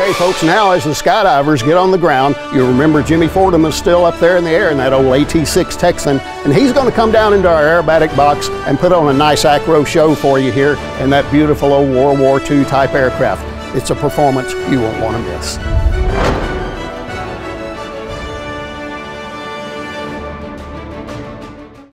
Okay, folks, now as the skydivers get on the ground, you remember Jimmy Fordham is still up there in the air in that old AT-6 Texan, and he's going to come down into our aerobatic box and put on a nice acro show for you here in that beautiful old World War II type aircraft. It's a performance you won't want to miss.